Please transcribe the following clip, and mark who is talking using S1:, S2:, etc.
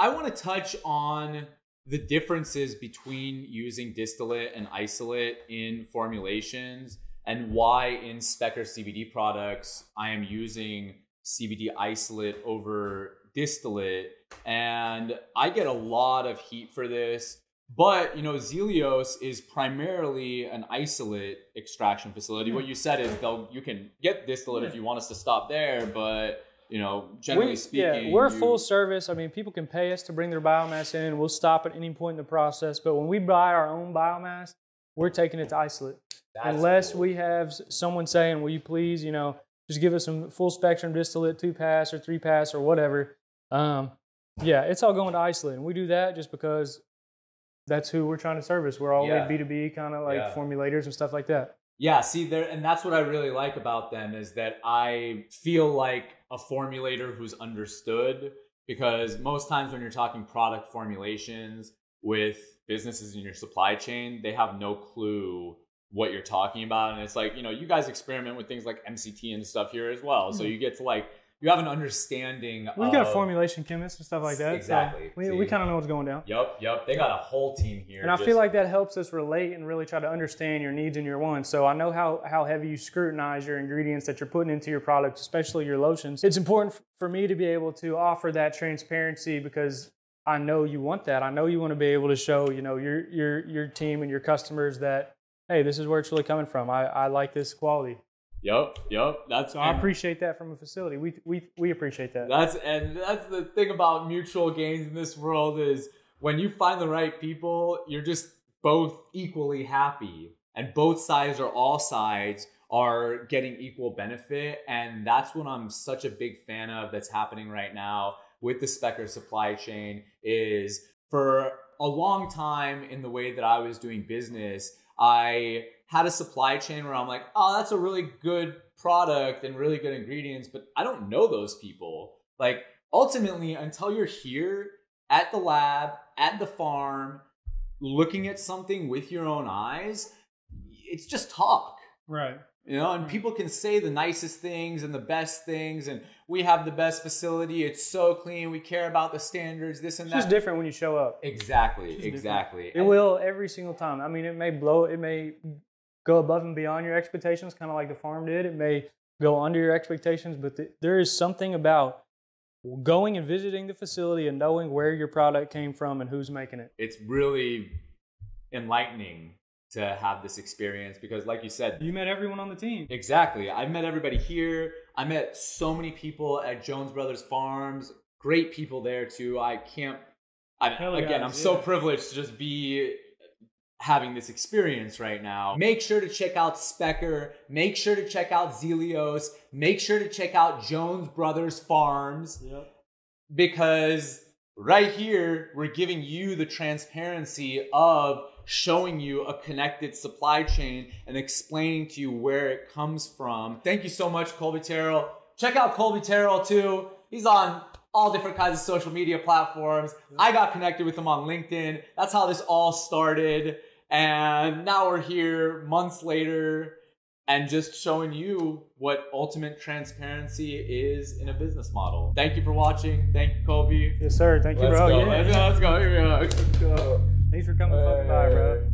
S1: I want to touch on the differences between using distillate and isolate in formulations and why in Spekr CBD products I am using CBD isolate over distillate. And I get a lot of heat for this. But you know, Zelios is primarily an isolate extraction facility. What hmm. you said is they'll you can get distillate if you want us to stop there, but you know, generally
S2: We-
S1: speaking,
S2: yeah, we're
S1: you-
S2: full service. I mean, people can pay us to bring their biomass in, and we'll stop at any point in the process. But when we buy our own biomass, we're taking it to isolate. Unless
S1: cool.
S2: we have someone saying, "Will you please, you know, just give us some full spectrum distillate, two pass or three pass or whatever." Um, yeah, it's all going to isolate, and we do that just because that's who we're trying to service. We're always
S1: Yeah.
S2: B two B kind of like
S1: Yeah.
S2: formulators and stuff like that.
S1: Yeah, see there and that's what I really like about them is that I feel like a formulator who's understood because most times when you're talking product formulations with businesses in your supply chain, they have no clue what you're talking about and it's like, you know, you guys experiment with things like MCT and stuff here as well. So
S2: Mhm.
S1: you get to like you have an understanding
S2: We've got
S1: of-
S2: formulation chemists and stuff like that. so
S1: Exactly.
S2: we,
S1: See.
S2: we kind of know what's going down.
S1: Yep, yep. They got a whole team here.
S2: And I
S1: just-
S2: feel like that helps us relate and really try to understand your needs and your wants. So I know how, how heavy you scrutinize your ingredients that you're putting into your product, especially your lotions. It's important for me to be able to offer that transparency because I know you want that. I know you want to be able to show, you know, your your your team and your customers that, hey, this is where it's really coming from. I, I like this quality.
S1: Yep, yep. That's
S2: So I appreciate that from a facility. We we we appreciate that.
S1: That's and that's the thing about mutual gains in this world is when you find the right people, you're just both equally happy, and both sides or all sides are getting equal benefit, and that's what I'm such a big fan of. That's happening right now with the Spekr supply chain is for a long time in the way that I was doing business, I had a supply chain where I'm like, oh, that's a really good product and really good ingredients, but I don't know those people. Like, ultimately, until you're here at the lab, at the farm, looking at something with your own eyes, it's just talk.
S2: right.
S1: You know, and people can say the nicest things and the best things, and we have the best facility. It's so clean. We care about the standards, this and
S2: It's
S1: that.
S2: just different when you show up.
S1: Exactly,
S2: It's just different.
S1: exactly.
S2: It will every single time. I mean, it may blow, it may go above and beyond your expectations, kind of like the farm did. It may go under your expectations, but th- there is something about going and visiting the facility and knowing where your product came from and who's making it.
S1: It's really enlightening to have this experience because, like you said,
S2: You met everyone on the team.
S1: Exactly. I've met everybody here. I met so many people at Jones Brothers Farms. Great people there too. I can't. I, again, I'm so privileged to just be having this experience right now. Make sure to check out Spekr. Make sure to check out Zelios. Make sure to check out Jones Brothers Farms
S2: Yep.
S1: because right here we're giving you the transparency of showing you a connected supply chain and explaining to you where it comes from. Thank you so much, Colby Terrell. Check out Colby Terrell too. He's on all different kinds of social media platforms. I got connected with him on LinkedIn. That's how this all started. And now we're here months later and just showing you what ultimate transparency is in a business model. Thank you for watching. Thank you, Colby.
S2: Yes, sir. Thank you,
S1: Let's
S2: bro.
S1: go.
S2: Yeah.
S1: Let's go. Let's go. Here we go. Let's go.
S2: Thanks for coming fucking by, bro.